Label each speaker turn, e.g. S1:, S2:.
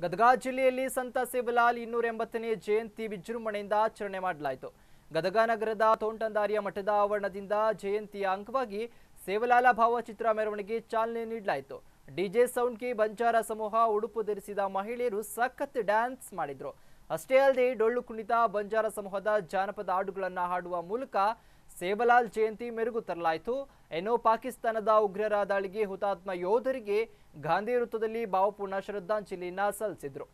S1: ಗದಗ ಜಿಲ್ಲೆಯಲ್ಲಿ ಸಂತ ಸೇವಲಾಲ್ ಇನ್ನೂರ ಎಂಬತ್ತನೇ ಜಯಂತಿ ವಿಜೃಂಭಣೆಯಿಂದ ಆಚರಣೆ ಮಾಡಲಾಯಿತು. ಗದಗ ನಗರದ ತೋಂಟಂದಾರಿಯ ಮಠದ ಆವರಣದಿಂದ ಜಯಂತಿಯ ಅಂಗವಾಗಿ ಸೇವಲಾಲ ಭಾವಚಿತ್ರ ಮೆರವಣಿಗೆ ಚಾಲನೆ ನೀಡಲಾಯಿತು. ಡಿಜೆ ಸೌಂಡ್ಗೆ ಬಂಜಾರ ಸಮೂಹ ಉಡುಪು ಧರಿಸಿದ ಮಹಿಳೆಯರು ಸಖತ್ ಡ್ಯಾನ್ಸ್ ಮಾಡಿದ್ರು. ಅಷ್ಟೇ ಅಲ್ಲದೆ ಡೊಳ್ಳು ಕುಣಿತ, ಬಂಜಾರ ಸಮೂಹದ ಜಾನಪದ ಹಾಡುಗಳನ್ನು ಹಾಡುವ ಮೂಲಕ ಸೇಬಲಾಲ್ ಜಯಂತಿ ಮೆರುಗು ತರಲಾಯಿತು. ಏನೋ ಪಾಕಿಸ್ತಾನದ ಉಗ್ರರ ದಾಳಿಗೆ ಹುತಾತ್ಮ ಯೋಧರಿಗೆ ಗಾಂಧಿ ವೃತ್ತದಲ್ಲಿ ಭಾವಪೂರ್ಣ ಶ್ರದ್ಧಾಂಜಲಿಯನ್ನ ಸಲ್ಲಿಸಿದ್ರು.